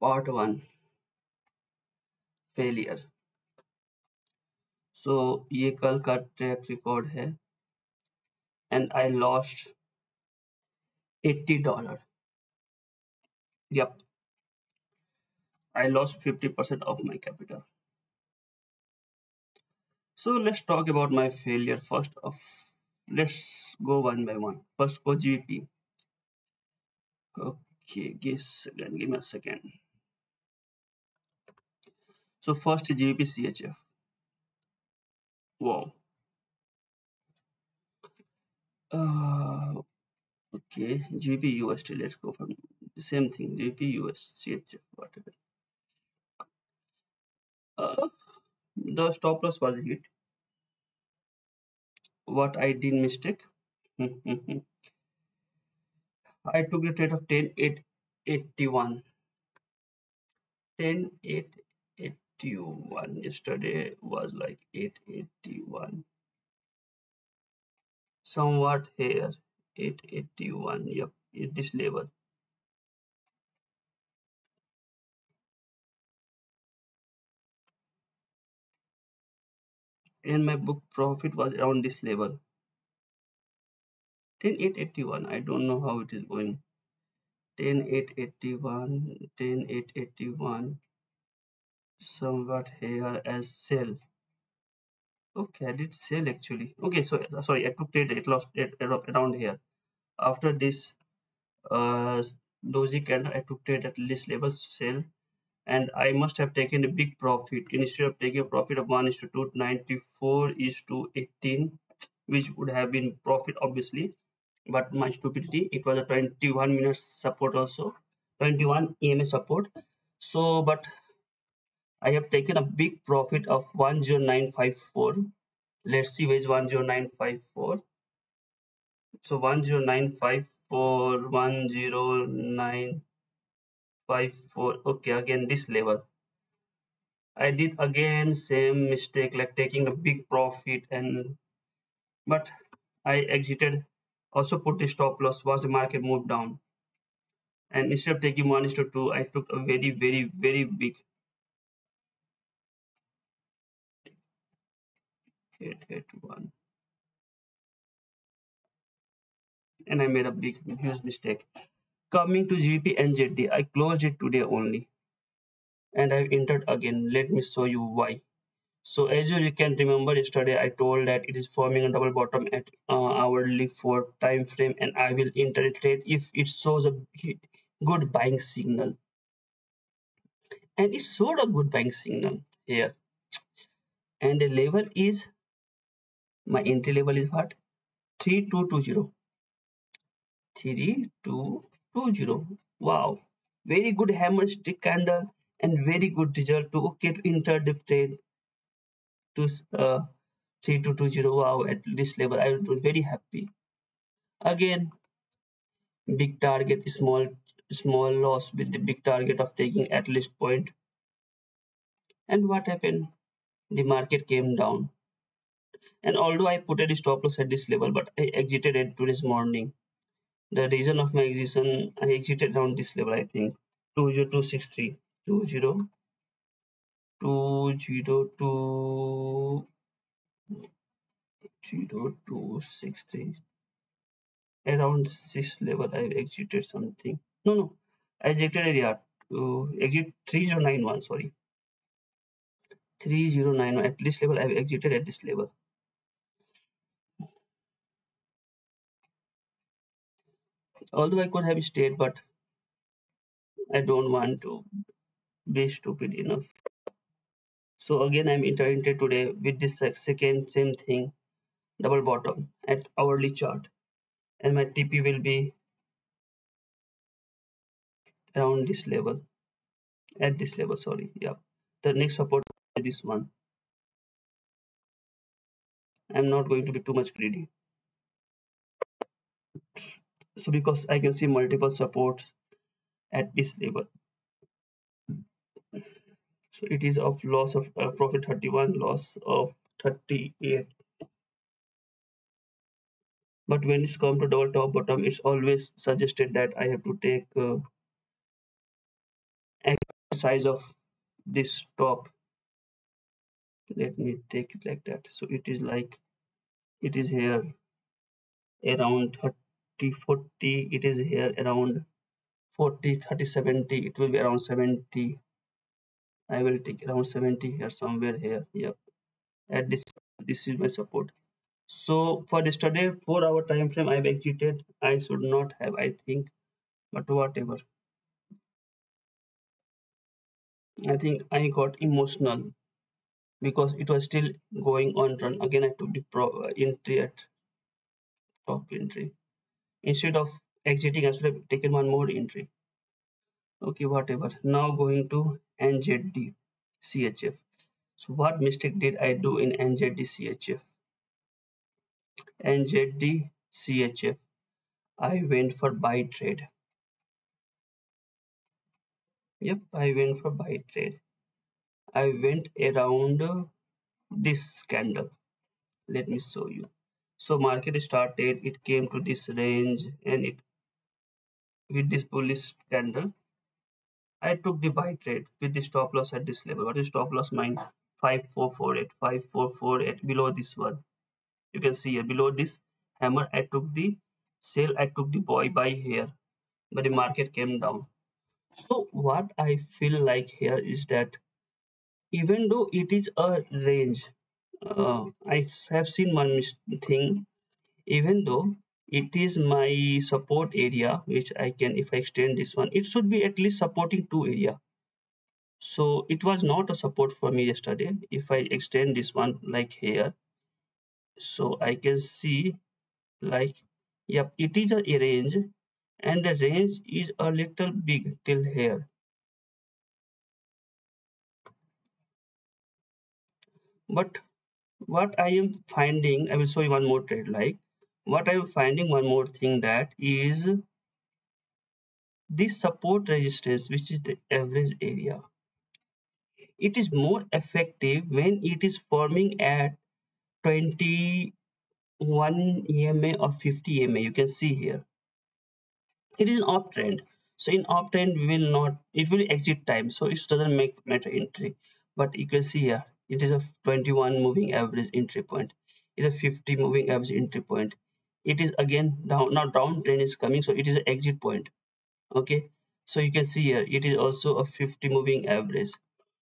part 1 failure. So ye kal ka track record hai and i lost 80 dollar. Yep. I lost 50% of my capital. So let's talk about my failure first of let's go one by one. First go GBP okay give, give me a second so first GBP CHF wow. Uh, okay GBP USD let's go from the same thing GBP US CHF whatever. Uh, the stop loss was hit. What I did mistake? I took the trade of 10 8 81 10 8 81 yesterday was like 881 somewhat here? 881 yep is this level. And my book profit was around this level. 10881 i don't know how it is going. 10881 10881 somewhat here as sell. Okay i did sell actually. Okay so sorry i took it it lost it around here. After this uh doji candle i took it at this level sell. And i must have taken a big profit. Instead of taking a profit of 1 is to 2 94 is to 18 which would have been profit obviously. But my stupidity it was a 21 minutes support also. 21 EMA support. So but I have taken a big profit of 10954 let's see which 10954 so 10954 10954 okay again this level. I did again same mistake like taking a big profit and but I exited. Also put the stop loss once the market moved down. And instead of taking one is to two I took a very very very big and I made a big huge mistake. Coming to GBP and I closed it today only. And I've entered again. Let me show you why. So as you can remember yesterday I told that it is forming a double bottom at uh, hourly four time frame and I will enter a trade if it shows a good buying signal. And it showed a good buying signal here. And the level is my entry level is what? 3220 3220 wow. Very good hammer stick candle and very good result to the trade to uh, 3220 wow at this level i was very happy. Again big target small small loss with the big target of taking at least point. And what happened? The market came down and although i put a stop loss at this level but i exited it today's morning. The reason of my exition i exited around this level i think. 20263 20 202 0263 around this level i exited something. No no. I exited area to exit 3091 sorry. 3091 at this level i've exited at this level although i could have stayed but i don't want to be stupid enough. So again i'm entering today with this second same thing double bottom at hourly chart. And my TP will be around this level at this level sorry yeah. The next support is this one. I'm not going to be too much greedy so because I can see multiple support at this level. So it is of loss of uh, profit 31 loss of 38 but when it's come to double top bottom it's always suggested that i have to take uh, size of this top. Let me take it like that. So it is like it is here around 30 40 it is here around 40 30 70 it will be around 70 i will take around 70 here somewhere here yep. At this this is my support. So for yesterday four hour time frame i've exited i should not have i think but whatever. I think i got emotional because it was still going on run. Again i took the pro uh, entry at top entry instead of exiting i should have taken one more entry. Okay whatever. Now going to nzd chf so what mistake did i do in nzd chf nzd chf i went for buy trade. Yep i went for buy trade. I went around this candle let me show you so market started it came to this range and it with this bullish candle i took the buy trade with the stop loss at this level. What is stop loss? Mine 5448 5448 below this one. You can see here below this hammer i took the sell i took the buy buy here but the market came down. So what i feel like here is that even though it is a range uh, I have seen one thing. Even though it is my support area which I can if I extend this one it should be at least supporting two area. So it was not a support for me yesterday. If I extend this one like here so I can see like yep it is a range and the range is a little big till here. But what I am finding, I will show you one more trade like what I am finding one more thing that is this support resistance which is the average area. It is more effective when it is forming at 21 EMA or 50 EMA you can see here. It is an uptrend so in uptrend we will not it will exit time so it doesn't make matter entry. But you can see here it is a 21 moving average entry point. It is a 50 moving average entry point. It is again down now downtrend is coming so it is an exit point. Okay? So you can see here it is also a 50 moving average.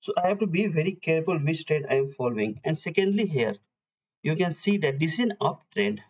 So i have to be very careful which trend i am following. And secondly here you can see that this is an uptrend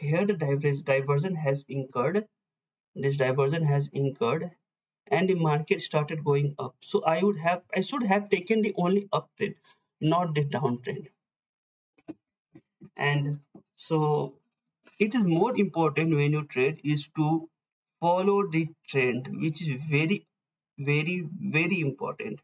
here the diversion has incurred. This diversion has incurred and the market started going up. So i would have i should have taken the only uptrend not the downtrend and so it is more important when you trade is to follow the trend which is very very very important.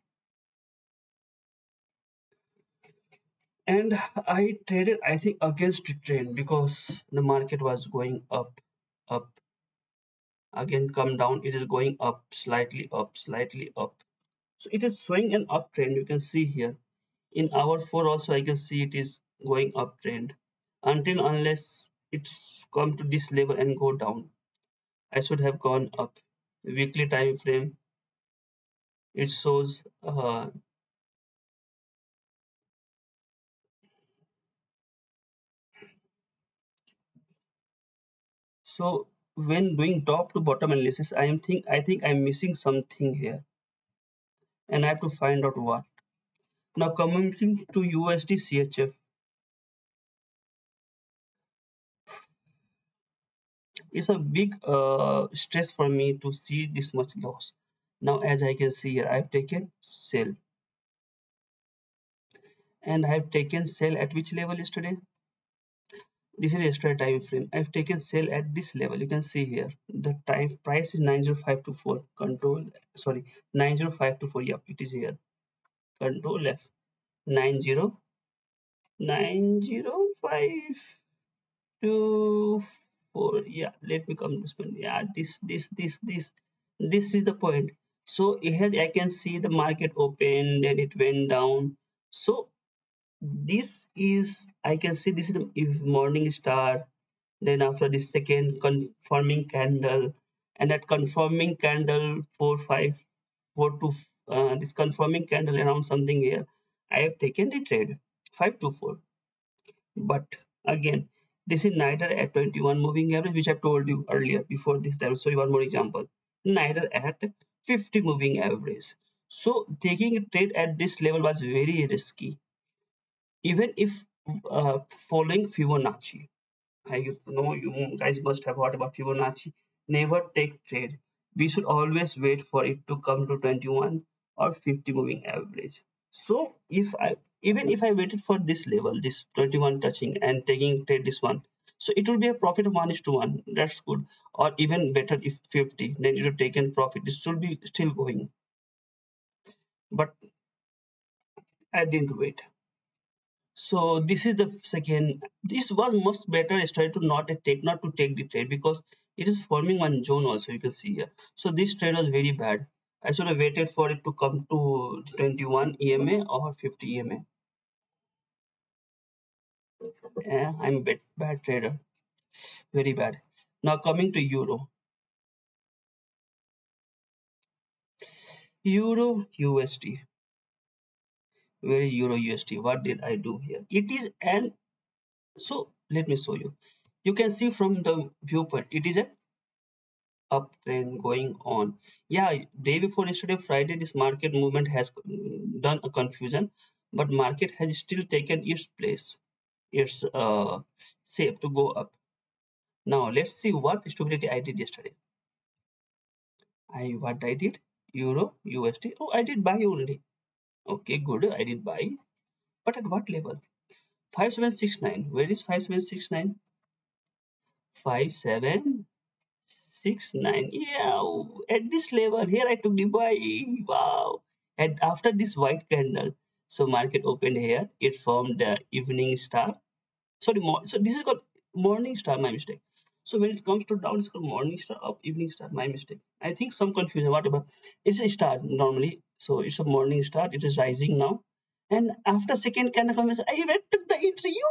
And i traded i think against the trend because the market was going up again come down. It is going up slightly up slightly up. So it is showing an uptrend you can see here. In hour 4 also i can see it is going uptrend until unless it's come to this level and go down i should have gone up. Weekly time frame it shows uh, so when doing top to bottom analysis i am think i think i'm missing something here. And i have to find out what. Now coming to usd chf it's a big uh, stress for me to see this much loss. Now as i can see here i've taken sell and i've taken sell at which level is yesterday this is extra time frame. I've taken sell at this level. You can see here. The time price is 90524 control sorry 90524 yep it is here. Control f. 90 90524 yeah let me come this one. Yeah this this this this this is the point. So here i can see the market open then it went down. So this is i can see this is morning star then after the second confirming candle and that confirming candle four five 4 to uh, this confirming candle around something here i have taken the trade 5 to 4 but again this is neither at 21 moving average which i told you earlier before this show you one more example neither at 50 moving average. So taking a trade at this level was very risky even if uh, following fibonacci i know you guys must have heard about fibonacci. Never take trade. We should always wait for it to come to 21 or 50 moving average. So if i even if i waited for this level this 21 touching and taking trade this one so it will be a profit of 1 is to 1 that's good. Or even better if 50 then it will taken profit. It should be still going. But i didn't wait so this is the second this was much better strategy to not take not to take the trade because it is forming one zone also you can see here. So this trade was very bad. I should have waited for it to come to 21 ema or 50 ema yeah, i'm a bit bad trader. Very bad. Now coming to euro. Euro usd where is euro usd what did i do here? It is an so let me show you. You can see from the viewpoint it is an uptrend going on. Yeah day before yesterday friday this market movement has done a confusion but market has still taken its place. It's uh safe to go up. Now let's see what stupidity i did yesterday. I what i did? Euro usd oh i did buy only Okay, good. I did buy. But at what level? 5769. Where is 5769? 5769. Yeah, at this level, here I took the buy. Wow. And after this white candle, so market opened here. It formed the evening star. Sorry, so this is called morning star, my mistake. So when it comes to down, it's called morning star, up evening star. My mistake. I think some confusion. Whatever. It's a star normally. So it's a morning star. It is rising now. And after second candle comes, I went to the interview.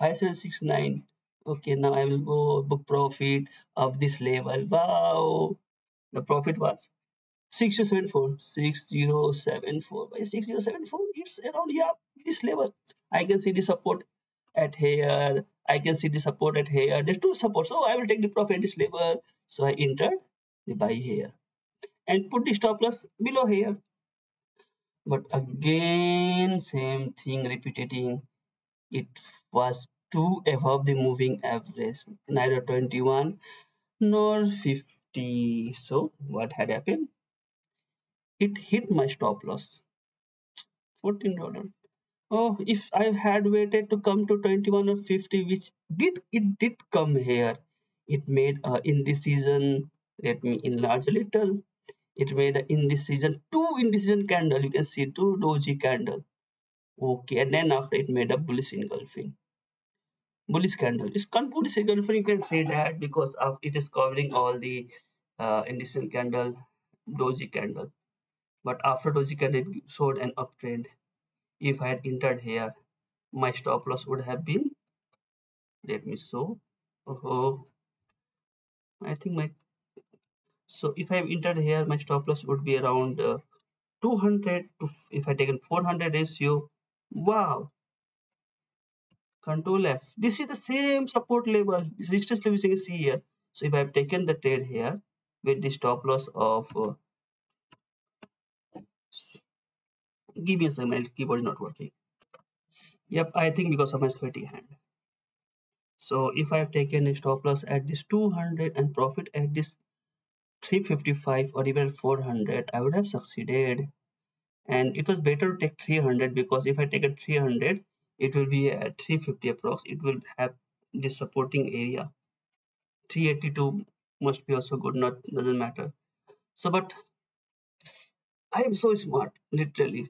Five seven six nine. Okay, now I will go book profit of this level. Wow, the profit was 6074 6074 by 6074 it's around yeah this level i can see the support at here I can see the support at here. There's two supports. So I will take the profit at this level. So I entered the buy here and put the stop loss below here. But again, same thing repeating. It was too above the moving average, neither 21 nor 50. So what had happened? It hit my stop loss. $14 oh if i had waited to come to 21 or 50 which did it did come here. It made a indecision let me enlarge a little. It made an indecision two indecision candle you can see two doji candle. Okay and then after it made a bullish engulfing. Bullish candle it's called bullish engulfing you can say that because of it is covering all the uh, indecision candle doji candle. But after doji candle it showed an uptrend if I had entered here my stop loss would have been let me show. Oh I think my so if I have entered here my stop loss would be around uh, 200 to if I taken 400 ratio wow. Control F. This is the same support level resistance level you can see here. So if I have taken the trade here with the stop loss of uh, give me a second keyboard is not working. Yep i think because of my sweaty hand. So if i have taken a stop loss at this 200 and profit at this 355 or even 400 i would have succeeded. And it was better to take 300 because if i take a 300 it will be at 350 approx. It will have this supporting area. 382 must be also good not doesn't matter. So but i am so smart literally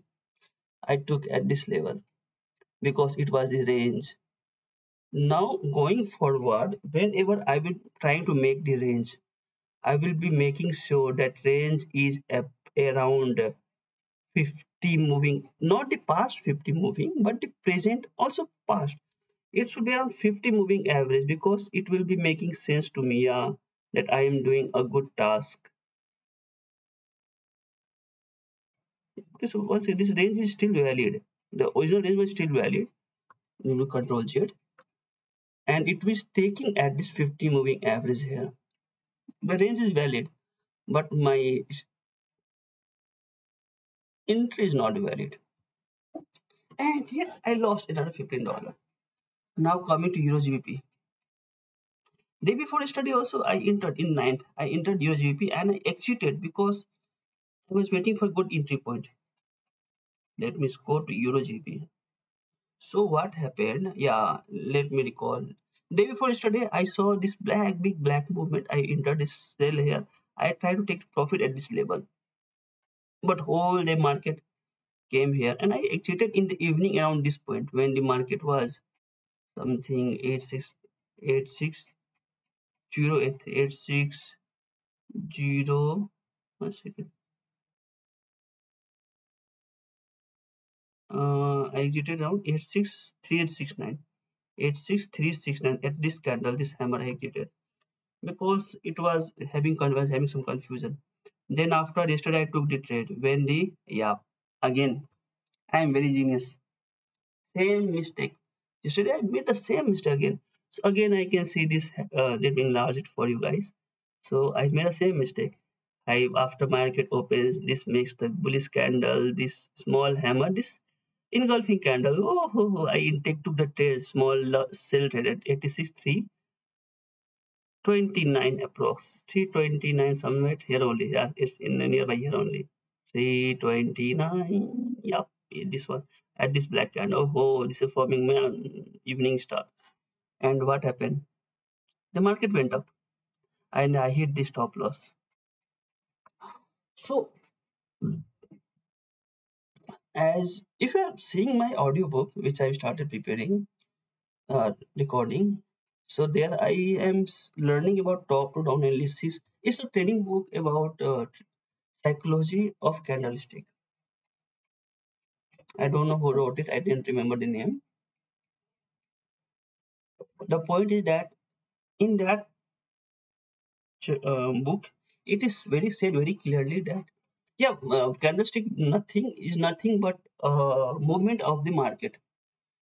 I took at this level because it was the range. Now going forward, whenever I will trying to make the range, I will be making sure that range is around 50 moving, not the past 50 moving, but the present also past. It should be around 50 moving average because it will be making sense to me that I am doing a good task okay so once this range is still valid the original range was still valid you will control z. And it was taking at this 50 moving average here. The range is valid. But my entry is not valid. And here i lost another 15 dollar. Now coming to euro gbp day before yesterday also i entered in ninth. I entered euro gbp and i exited because i was waiting for good entry point. Let me go to euro gbp so what happened? Yeah let me recall. Day before yesterday i saw this black big black movement. I entered this sell here. I tried to take profit at this level. But whole day market came here and i exited in the evening around this point when the market was something 86 86 0 86 0 one second uh, I exited around 86369 86369 at this candle this hammer I exited because it was having was having some confusion. Then after yesterday I took the trade. When the yeah again I am very genius. Same mistake. Yesterday I made the same mistake again. So again I can see this uh, let me enlarge it for you guys. So I made the same mistake. I after market opens this makes the bullish candle this small hammer this engulfing candle. Oh, oh, oh I take took the trade small sell trade at 86 3 29 approx. 329 somewhere here only. Yeah it's in the nearby here only. 329 yep this one at this black candle. Oh, oh this is forming my evening star. And what happened? The market went up and i hit the stop loss. So as if you're seeing my audiobook which I've started preparing uh, recording so there i am learning about top to down analysis. It's a training book about uh, psychology of candlestick. I don't know who wrote it i didn't remember the name. The point is that in that um, book it is very said very clearly that yeah uh, candlestick nothing is nothing but uh, movement of the market.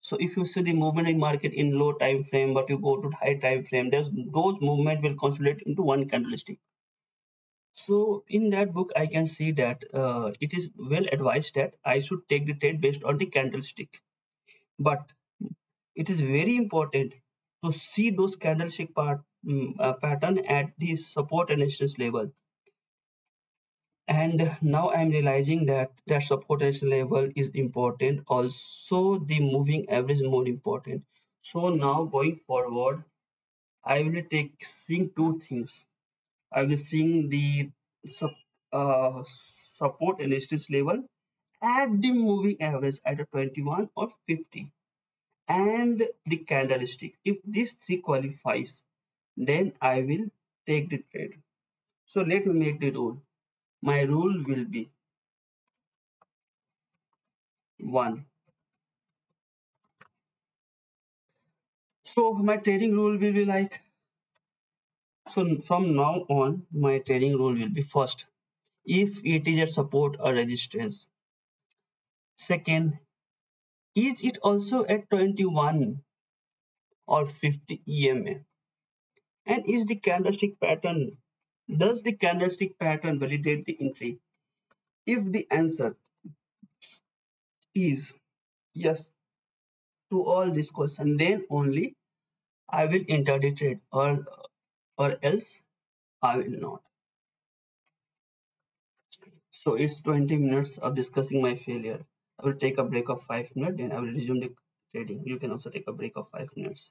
So if you see the movement in market in low time frame but you go to high time frame there's those movement will consolidate into one candlestick. So in that book i can see that uh, it is well advised that i should take the trade based on the candlestick. But it is very important to see those candlestick part, um, uh, pattern at the support and resistance level and now i'm realizing that that support resistance level is important. Also the moving average is more important. So now going forward i will take seeing two things. I will seeing the uh, support and resistance level at the moving average at a 21 or 50 and the candlestick. If these three qualifies then i will take the trade. So let me make the rule my rule will be 1 so my trading rule will be like so from now on my trading rule will be first if it is a support or resistance. Second is it also at 21 or 50 EMA and is the candlestick pattern does the candlestick pattern validate the entry? If the answer is yes to all these questions then only I will enter the trade or or else I will not. So it's 20 minutes of discussing my failure. I will take a break of 5 minutes and I will resume the trading. You can also take a break of 5 minutes